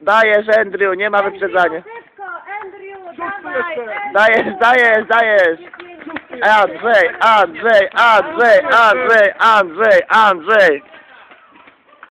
Dajesz, Andrew, nie ma wyprzedzania. Szybko, Andrew, Dajesz, dajesz, dajesz. Andrzej, Andrzej, Andrzej, Andrzej, Andrzej, Andrzej.